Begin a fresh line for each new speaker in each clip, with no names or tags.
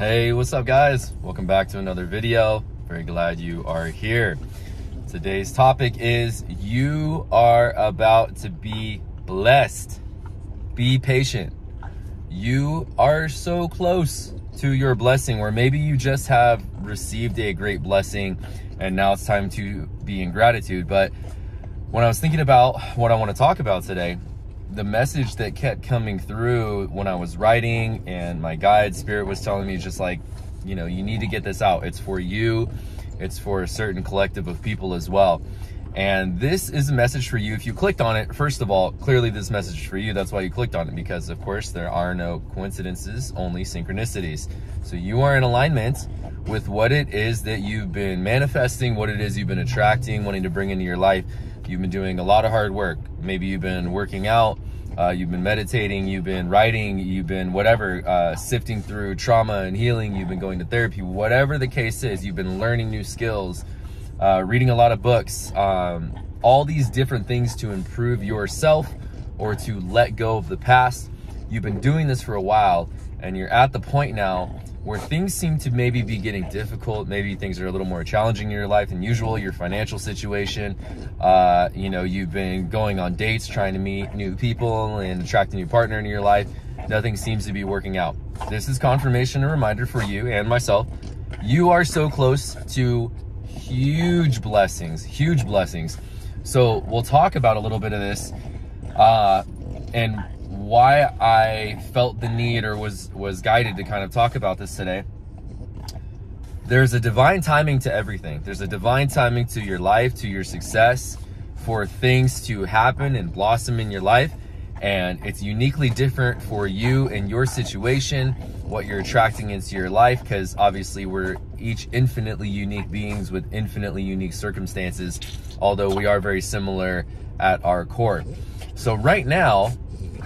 Hey, what's up guys? Welcome back to another video. Very glad you are here. Today's topic is you are about to be blessed. Be patient. You are so close to your blessing where maybe you just have received a great blessing and now it's time to be in gratitude. But when I was thinking about what I want to talk about today, the message that kept coming through when I was writing and my guide spirit was telling me just like, you know, you need to get this out. It's for you. It's for a certain collective of people as well. And this is a message for you. If you clicked on it, first of all, clearly this message is for you. That's why you clicked on it because of course there are no coincidences, only synchronicities. So you are in alignment with what it is that you've been manifesting, what it is you've been attracting, wanting to bring into your life. You've been doing a lot of hard work. Maybe you've been working out, uh, you've been meditating, you've been writing, you've been whatever, uh, sifting through trauma and healing, you've been going to therapy, whatever the case is, you've been learning new skills, uh, reading a lot of books, um, all these different things to improve yourself or to let go of the past. You've been doing this for a while and you're at the point now where things seem to maybe be getting difficult. Maybe things are a little more challenging in your life than usual, your financial situation. Uh, you know, you've been going on dates, trying to meet new people and attract a new partner in your life. Nothing seems to be working out. This is confirmation and reminder for you and myself. You are so close to huge blessings, huge blessings. So we'll talk about a little bit of this. Uh, and why I felt the need or was was guided to kind of talk about this today. There's a divine timing to everything. There's a divine timing to your life, to your success, for things to happen and blossom in your life. And it's uniquely different for you and your situation, what you're attracting into your life, because obviously we're each infinitely unique beings with infinitely unique circumstances, although we are very similar at our core. So right now,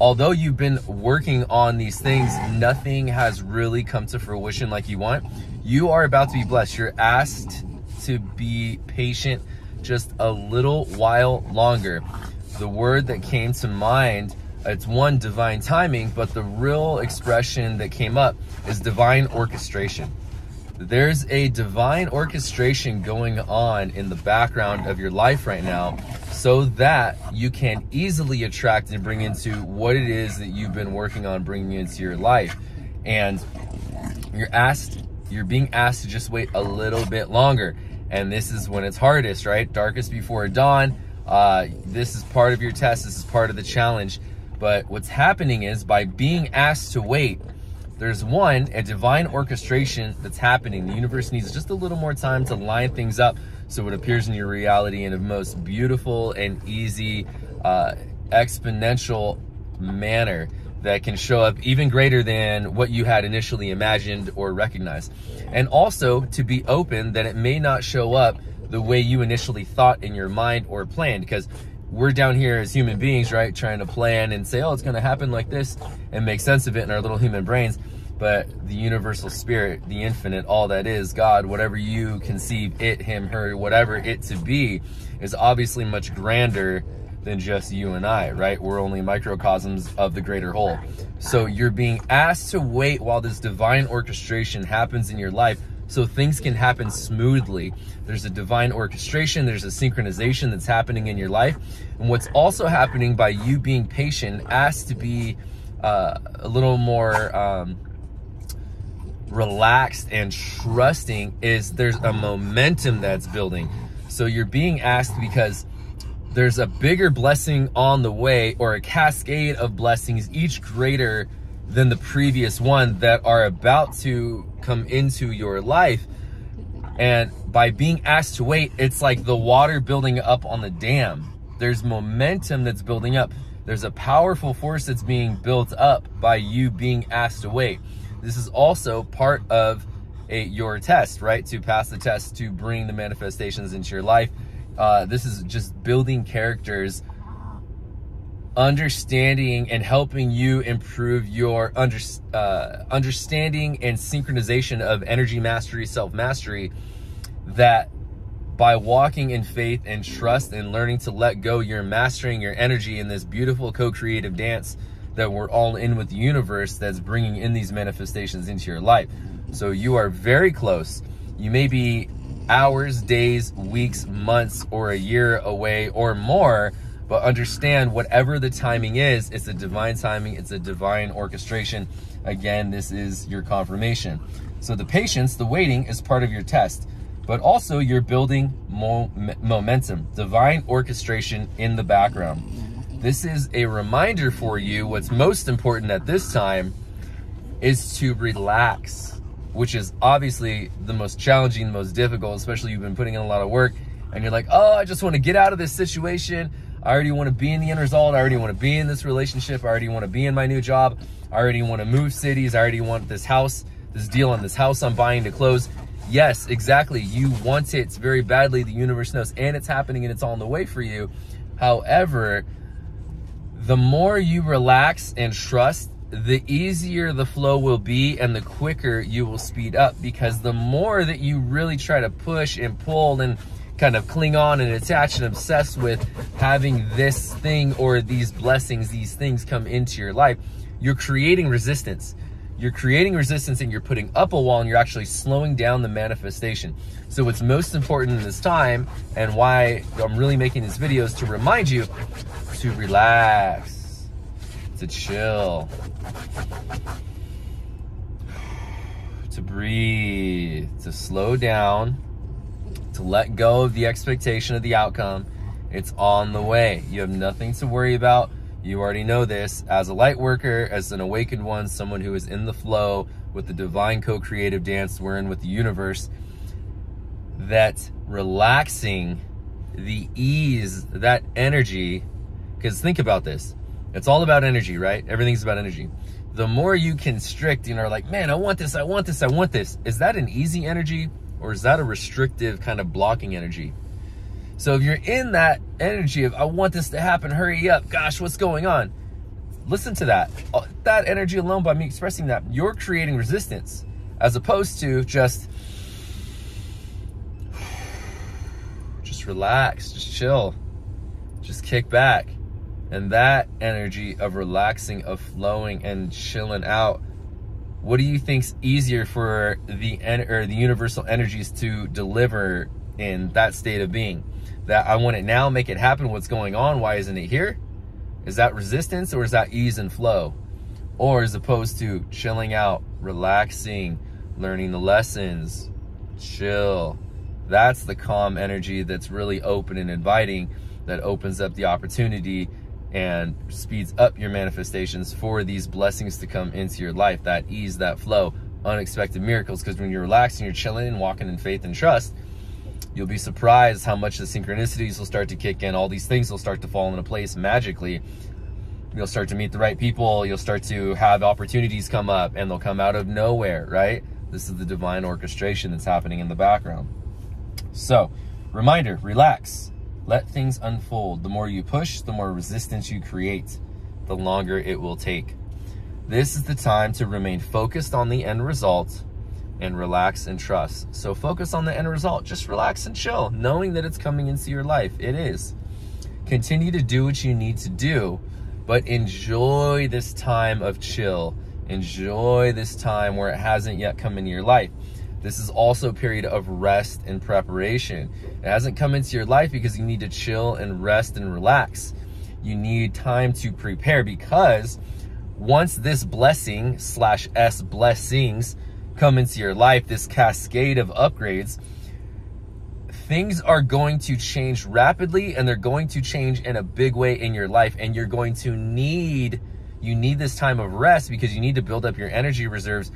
although you've been working on these things, nothing has really come to fruition like you want. You are about to be blessed. You're asked to be patient just a little while longer. The word that came to mind, it's one divine timing, but the real expression that came up is divine orchestration. There's a divine orchestration going on in the background of your life right now so that you can easily attract and bring into what it is that you've been working on bringing into your life. And you're asked, you're being asked to just wait a little bit longer. And this is when it's hardest, right? Darkest before dawn. Uh, this is part of your test. This is part of the challenge. But what's happening is by being asked to wait, there's one, a divine orchestration that's happening. The universe needs just a little more time to line things up so it appears in your reality in a most beautiful and easy, uh, exponential manner that can show up even greater than what you had initially imagined or recognized. And also to be open that it may not show up the way you initially thought in your mind or planned because we're down here as human beings, right? Trying to plan and say, oh, it's going to happen like this and make sense of it in our little human brains but the universal spirit, the infinite, all that is, God, whatever you conceive it, him, her, whatever it to be, is obviously much grander than just you and I, right? We're only microcosms of the greater whole. So you're being asked to wait while this divine orchestration happens in your life so things can happen smoothly. There's a divine orchestration, there's a synchronization that's happening in your life. And what's also happening by you being patient, asked to be uh, a little more um, relaxed and trusting is there's a momentum that's building. So you're being asked because there's a bigger blessing on the way or a cascade of blessings, each greater than the previous one that are about to come into your life. And by being asked to wait, it's like the water building up on the dam. There's momentum that's building up. There's a powerful force that's being built up by you being asked to wait. This is also part of a, your test, right? To pass the test to bring the manifestations into your life. Uh, this is just building characters, understanding and helping you improve your under, uh, understanding and synchronization of energy mastery, self mastery. That by walking in faith and trust and learning to let go, you're mastering your energy in this beautiful co creative dance that we're all in with the universe that's bringing in these manifestations into your life. So you are very close. You may be hours, days, weeks, months, or a year away or more, but understand whatever the timing is, it's a divine timing, it's a divine orchestration. Again, this is your confirmation. So the patience, the waiting is part of your test, but also you're building mo momentum, divine orchestration in the background. This is a reminder for you. What's most important at this time is to relax, which is obviously the most challenging, the most difficult, especially you've been putting in a lot of work and you're like, oh, I just want to get out of this situation. I already want to be in the end result. I already want to be in this relationship. I already want to be in my new job. I already want to move cities. I already want this house, this deal on this house I'm buying to close. Yes, exactly. You want it very badly. The universe knows, and it's happening and it's on the way for you. However, the more you relax and trust, the easier the flow will be and the quicker you will speed up because the more that you really try to push and pull and kind of cling on and attach and obsess with having this thing or these blessings, these things come into your life, you're creating resistance. You're creating resistance and you're putting up a wall and you're actually slowing down the manifestation. So what's most important in this time and why I'm really making these videos to remind you to relax, to chill, to breathe, to slow down, to let go of the expectation of the outcome. It's on the way. You have nothing to worry about. You already know this. As a light worker, as an awakened one, someone who is in the flow with the divine co-creative dance we're in with the universe, that relaxing, the ease, that energy, because think about this. It's all about energy, right? Everything's about energy. The more you constrict, you know, like, man, I want this, I want this, I want this. Is that an easy energy? Or is that a restrictive kind of blocking energy? So if you're in that energy of, I want this to happen, hurry up, gosh, what's going on? Listen to that. Uh, that energy alone, by me expressing that, you're creating resistance as opposed to just, just relax, just chill, just kick back. And that energy of relaxing, of flowing and chilling out what do you think's easier for the en- or the universal energies to deliver in that state of being? That I want it now, make it happen. What's going on? Why isn't it here? Is that resistance or is that ease and flow? Or as opposed to chilling out, relaxing, learning the lessons, chill. That's the calm energy that's really open and inviting that opens up the opportunity and speeds up your manifestations for these blessings to come into your life, that ease, that flow, unexpected miracles. Because when you're relaxing, you're chilling and walking in faith and trust, you'll be surprised how much the synchronicities will start to kick in. All these things will start to fall into place magically. You'll start to meet the right people. You'll start to have opportunities come up and they'll come out of nowhere, right? This is the divine orchestration that's happening in the background. So, reminder, relax let things unfold. The more you push, the more resistance you create, the longer it will take. This is the time to remain focused on the end result and relax and trust. So focus on the end result. Just relax and chill, knowing that it's coming into your life. It is. Continue to do what you need to do, but enjoy this time of chill. Enjoy this time where it hasn't yet come into your life. This is also a period of rest and preparation. It hasn't come into your life because you need to chill and rest and relax. You need time to prepare because once this blessing slash S blessings come into your life, this cascade of upgrades, things are going to change rapidly and they're going to change in a big way in your life. And you're going to need, you need this time of rest because you need to build up your energy reserves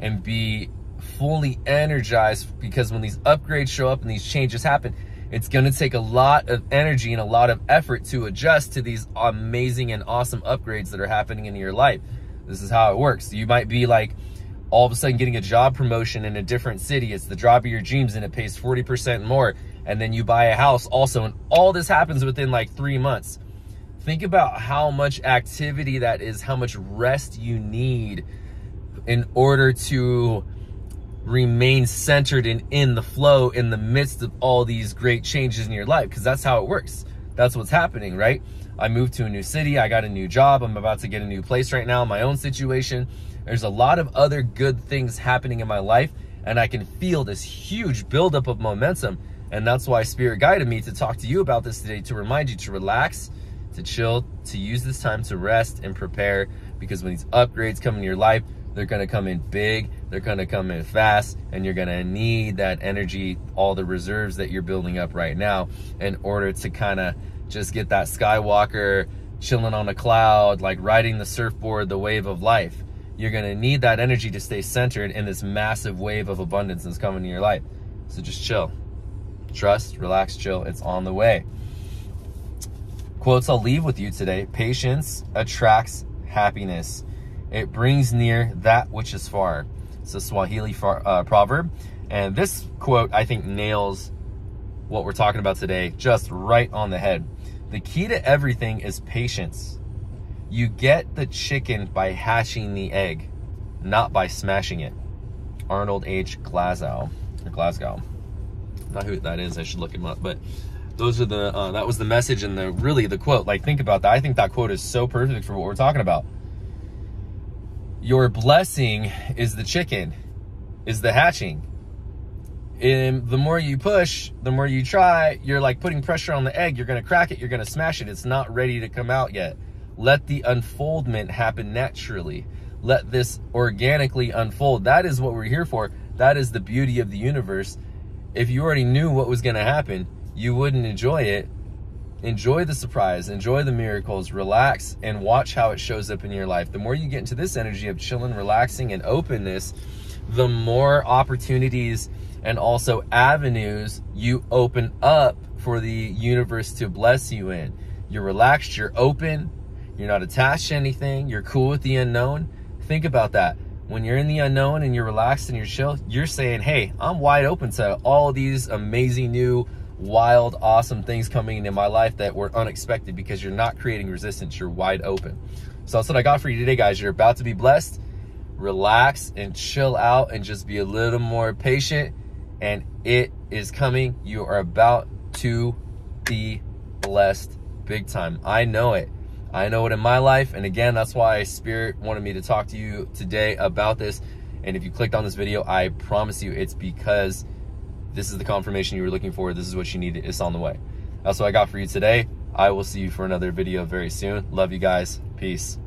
and be fully energized because when these upgrades show up and these changes happen, it's going to take a lot of energy and a lot of effort to adjust to these amazing and awesome upgrades that are happening in your life. This is how it works. You might be like all of a sudden getting a job promotion in a different city. It's the job of your dreams and it pays 40% more. And then you buy a house also. And all this happens within like three months. Think about how much activity that is, how much rest you need in order to remain centered and in the flow in the midst of all these great changes in your life because that's how it works. That's what's happening, right? I moved to a new city. I got a new job. I'm about to get a new place right now, my own situation. There's a lot of other good things happening in my life, and I can feel this huge buildup of momentum. And that's why Spirit guided me to talk to you about this today to remind you to relax, to chill, to use this time to rest and prepare because when these upgrades come in your life, they're gonna come in big, they're gonna come in fast, and you're gonna need that energy, all the reserves that you're building up right now in order to kind of just get that Skywalker chilling on a cloud, like riding the surfboard, the wave of life. You're gonna need that energy to stay centered in this massive wave of abundance that's coming to your life. So just chill. Trust, relax, chill. It's on the way. Quotes I'll leave with you today. Patience attracts happiness. It brings near that which is far. It's a Swahili far, uh, proverb. And this quote, I think, nails what we're talking about today just right on the head. The key to everything is patience. You get the chicken by hatching the egg, not by smashing it. Arnold H. Glasgow, or Glasgow. Not who that is. I should look him up. But those are the uh, that was the message and the really the quote. Like think about that. I think that quote is so perfect for what we're talking about. Your blessing is the chicken, is the hatching. And the more you push, the more you try, you're like putting pressure on the egg. You're going to crack it. You're going to smash it. It's not ready to come out yet. Let the unfoldment happen naturally. Let this organically unfold. That is what we're here for. That is the beauty of the universe. If you already knew what was going to happen, you wouldn't enjoy it enjoy the surprise, enjoy the miracles, relax, and watch how it shows up in your life. The more you get into this energy of chilling, relaxing, and openness, the more opportunities and also avenues you open up for the universe to bless you in. You're relaxed, you're open, you're not attached to anything, you're cool with the unknown. Think about that. When you're in the unknown and you're relaxed and you're chill, you're saying, hey, I'm wide open to all these amazing new wild, awesome things coming into my life that were unexpected because you're not creating resistance. You're wide open. So that's what I got for you today, guys. You're about to be blessed. Relax and chill out and just be a little more patient. And it is coming. You are about to be blessed big time. I know it. I know it in my life. And again, that's why Spirit wanted me to talk to you today about this. And if you clicked on this video, I promise you it's because this is the confirmation you were looking for. This is what you needed. It's on the way. That's what I got for you today. I will see you for another video very soon. Love you guys. Peace.